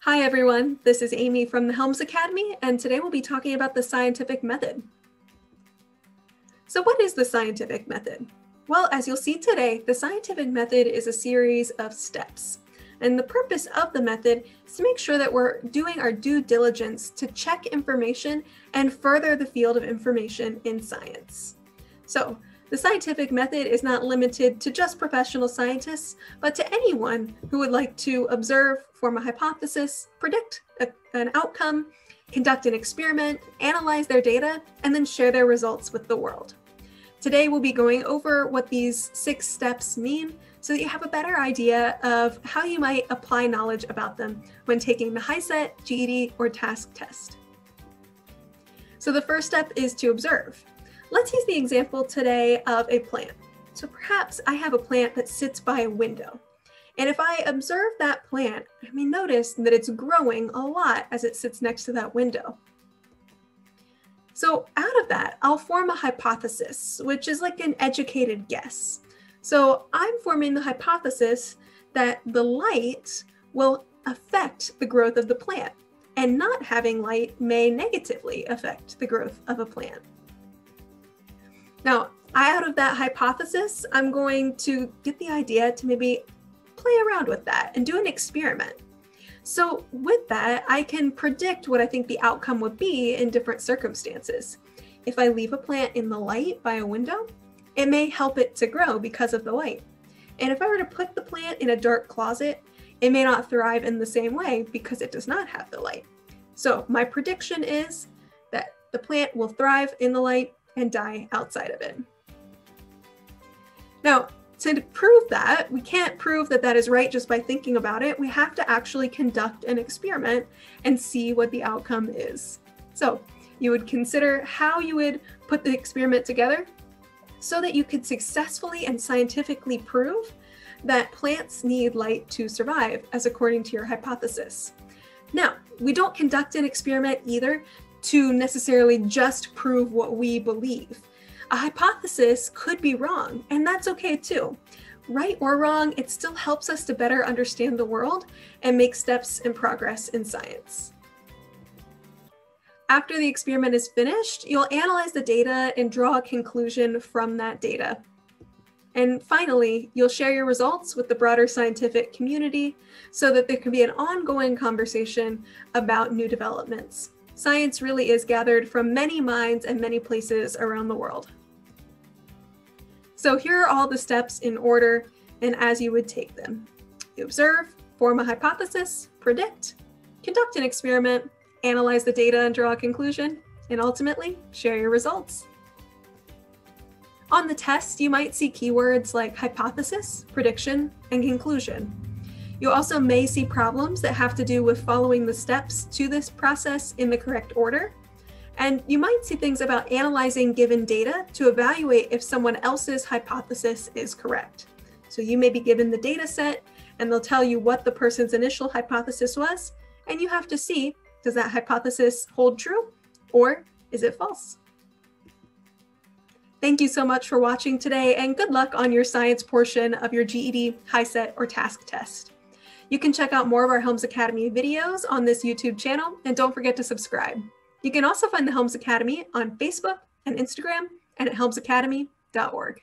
Hi everyone, this is Amy from the Helms Academy, and today we'll be talking about the scientific method. So what is the scientific method? Well, as you'll see today, the scientific method is a series of steps. And the purpose of the method is to make sure that we're doing our due diligence to check information and further the field of information in science. So the scientific method is not limited to just professional scientists, but to anyone who would like to observe, form a hypothesis, predict a, an outcome, conduct an experiment, analyze their data, and then share their results with the world. Today, we'll be going over what these six steps mean so that you have a better idea of how you might apply knowledge about them when taking the HiSET, GED, or TASC test. So the first step is to observe. Let's use the example today of a plant. So perhaps I have a plant that sits by a window. And if I observe that plant, I may notice that it's growing a lot as it sits next to that window. So out of that, I'll form a hypothesis, which is like an educated guess. So I'm forming the hypothesis that the light will affect the growth of the plant, and not having light may negatively affect the growth of a plant. Now, out of that hypothesis, I'm going to get the idea to maybe play around with that and do an experiment. So, with that, I can predict what I think the outcome would be in different circumstances. If I leave a plant in the light by a window, it may help it to grow because of the light. And if I were to put the plant in a dark closet, it may not thrive in the same way because it does not have the light. So, my prediction is that the plant will thrive in the light and die outside of it. Now, to prove that, we can't prove that that is right just by thinking about it. We have to actually conduct an experiment and see what the outcome is. So, you would consider how you would put the experiment together so that you could successfully and scientifically prove that plants need light to survive, as according to your hypothesis. Now, we don't conduct an experiment either to necessarily just prove what we believe. A hypothesis could be wrong, and that's okay too. Right or wrong, it still helps us to better understand the world and make steps in progress in science. After the experiment is finished, you'll analyze the data and draw a conclusion from that data. And finally, you'll share your results with the broader scientific community so that there can be an ongoing conversation about new developments. Science really is gathered from many minds and many places around the world. So here are all the steps in order and as you would take them. You observe, form a hypothesis, predict, conduct an experiment, analyze the data and draw a conclusion, and ultimately share your results. On the test, you might see keywords like hypothesis, prediction, and conclusion. You also may see problems that have to do with following the steps to this process in the correct order. And you might see things about analyzing given data to evaluate if someone else's hypothesis is correct. So you may be given the data set and they'll tell you what the person's initial hypothesis was, and you have to see does that hypothesis hold true or is it false? Thank you so much for watching today and good luck on your science portion of your GED, HiSET, or TASC test. You can check out more of our Helms Academy videos on this YouTube channel, and don't forget to subscribe. You can also find the Helms Academy on Facebook and Instagram and at helmsacademy.org.